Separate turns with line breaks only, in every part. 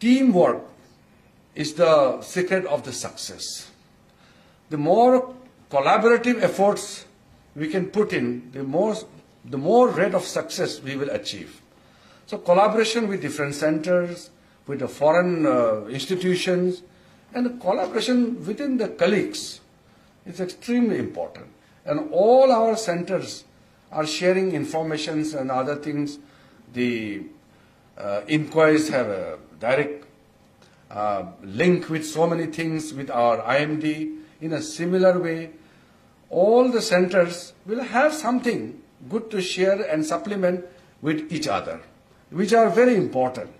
teamwork is the secret of the success. The more collaborative efforts we can put in, the more, the more rate of success we will achieve. So collaboration with different centers, with the foreign uh, institutions, and collaboration within the colleagues is extremely important. And all our centers are sharing informations and other things. The uh, INCOIS have a direct uh, link with so many things with our IMD. In a similar way, all the centers will have something good to share and supplement with each other, which are very important.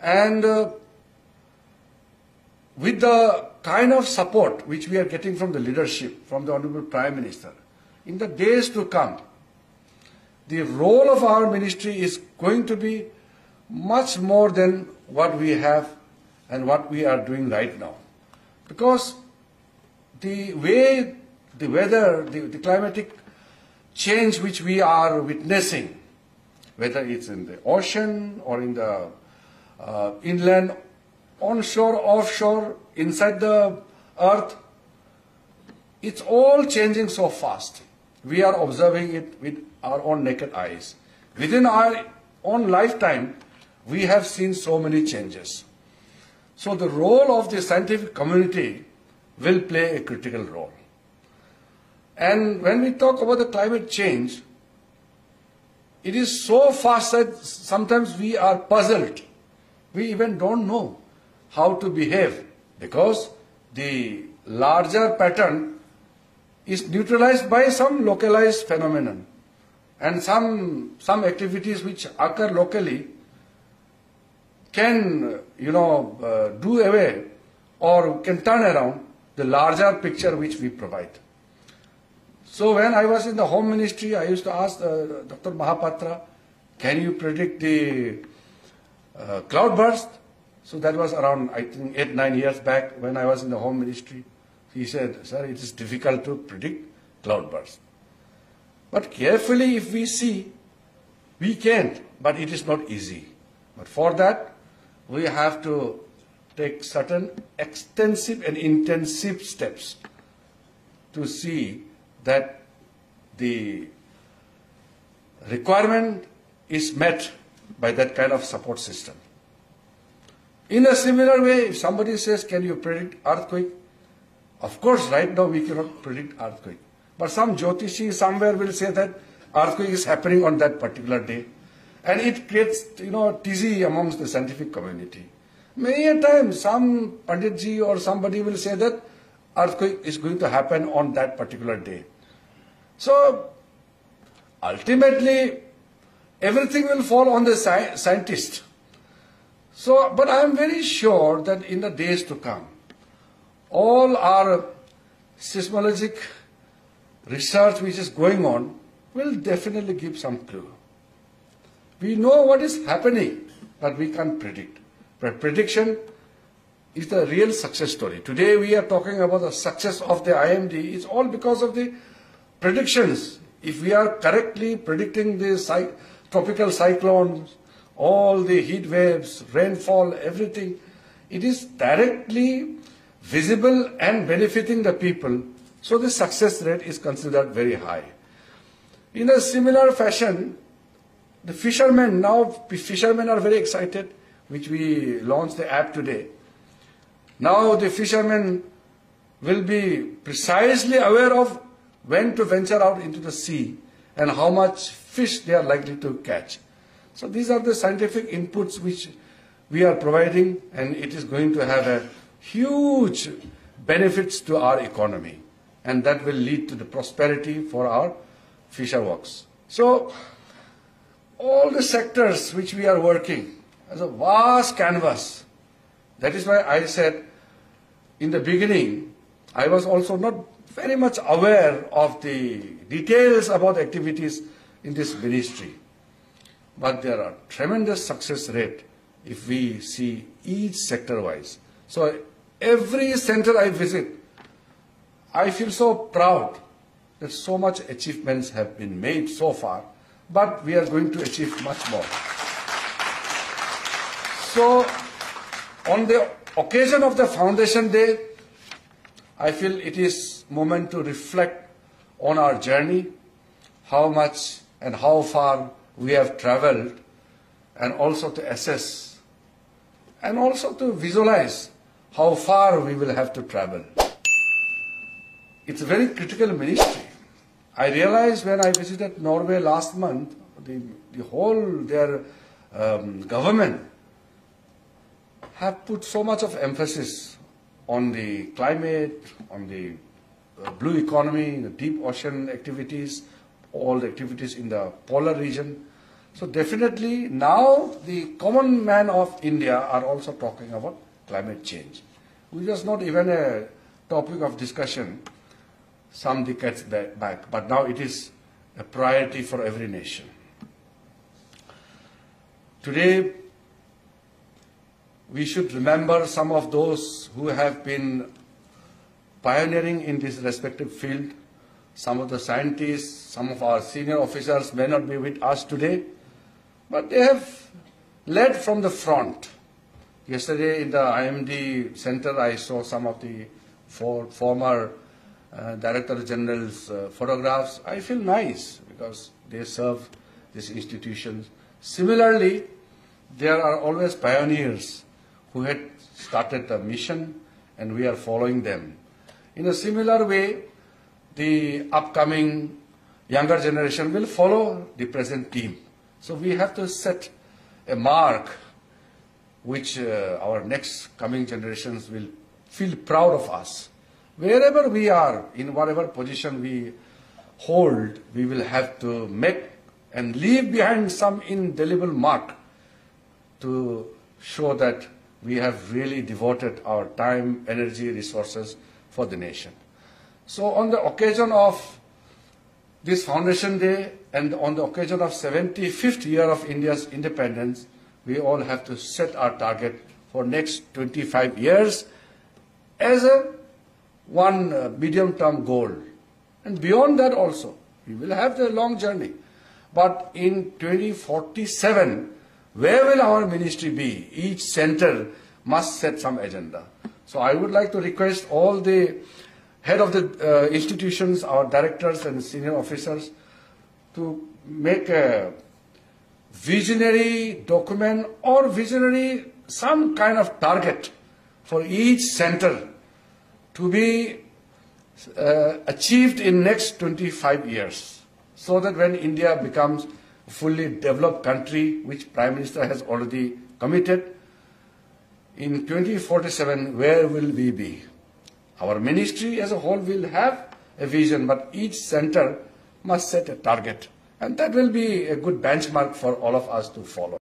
And uh, with the kind of support which we are getting from the leadership, from the Honorable Prime Minister, in the days to come, the role of our ministry is going to be much more than what we have and what we are doing right now. Because the way the weather, the, the climatic change which we are witnessing, whether it's in the ocean or in the uh, inland, onshore, offshore, inside the earth, it's all changing so fast. We are observing it with our own naked eyes. Within our own lifetime, we have seen so many changes. So the role of the scientific community will play a critical role. And when we talk about the climate change, it is so fast that sometimes we are puzzled. We even don't know how to behave because the larger pattern is neutralized by some localized phenomenon and some some activities which occur locally can you know uh, do away or can turn around the larger picture which we provide so when i was in the home ministry i used to ask uh, dr Mohapatra can you predict the uh, cloud burst so that was around i think 8 9 years back when i was in the home ministry he said, Sir, it is difficult to predict cloudburst. But carefully, if we see, we can't. but it is not easy. But for that, we have to take certain extensive and intensive steps to see that the requirement is met by that kind of support system. In a similar way, if somebody says, Can you predict earthquake? Of course, right now we cannot predict earthquake. But some Jyotishi somewhere will say that earthquake is happening on that particular day. And it creates, you know, tizzy amongst the scientific community. Many a time, some Panditji or somebody will say that earthquake is going to happen on that particular day. So, ultimately, everything will fall on the sci- scientist. So, but I am very sure that in the days to come, all our seismologic research which is going on will definitely give some clue. We know what is happening, but we can't predict. But prediction is the real success story. Today we are talking about the success of the IMD. It's all because of the predictions. If we are correctly predicting the cy- tropical cyclones, all the heat waves, rainfall, everything, it is directly visible and benefiting the people, so the success rate is considered very high. In a similar fashion, the fishermen, now fishermen are very excited, which we launched the app today. Now the fishermen will be precisely aware of when to venture out into the sea and how much fish they are likely to catch. So these are the scientific inputs which we are providing and it is going to have a huge benefits to our economy and that will lead to the prosperity for our fisher works. So all the sectors which we are working as a vast canvas. That is why I said in the beginning, I was also not very much aware of the details about activities in this ministry. But there are tremendous success rate if we see each sector wise. So every center I visit, I feel so proud that so much achievements have been made so far, but we are going to achieve much more. So, on the occasion of the Foundation Day, I feel it is moment to reflect on our journey, how much and how far we have traveled, and also to assess and also to visualize how far we will have to travel. It's a very critical ministry. I realized when I visited Norway last month, the, the whole their um, government have put so much of emphasis on the climate, on the uh, blue economy, the deep ocean activities, all the activities in the polar region. So definitely now the common man of India are also talking about climate change, which was not even a topic of discussion some decades back, but now it is a priority for every nation. Today, we should remember some of those who have been pioneering in this respective field. Some of the scientists, some of our senior officers may not be with us today, but they have led from the front. Yesterday in the IMD center, I saw some of the for, former uh, Director General's uh, photographs. I feel nice because they serve these institutions. Similarly, there are always pioneers who had started the mission and we are following them. In a similar way, the upcoming younger generation will follow the present team. So we have to set a mark which uh, our next coming generations will feel proud of us. Wherever we are, in whatever position we hold, we will have to make and leave behind some indelible mark to show that we have really devoted our time, energy, resources for the nation. So on the occasion of this Foundation Day and on the occasion of 75th year of India's independence, we all have to set our target for next 25 years as a one uh, medium-term goal. And beyond that also, we will have the long journey. But in 2047, where will our ministry be? Each center must set some agenda. So I would like to request all the head of the uh, institutions, our directors and senior officers to make a visionary document or visionary some kind of target for each center to be uh, achieved in next 25 years so that when India becomes a fully developed country, which Prime Minister has already committed, in 2047, where will we be? Our ministry as a whole will have a vision, but each center must set a target. And that will be a good benchmark for all of us to follow.